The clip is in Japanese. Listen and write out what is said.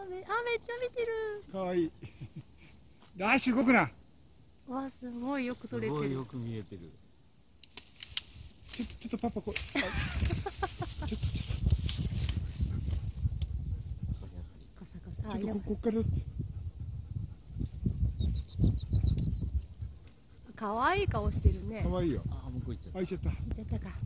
あめあめっちゃ見てるかわいい。ラッシュ動くな。わすごいよく撮れてるすごいよく見えてる。ちょっと、ちょっとパパこれ。あ ちょっと、ちょカサカサ、ちょっとこ、こっから。可愛い顔してるねかわいいよ。あ、向こう行っちゃったあ、。っちゃった。行っちゃったか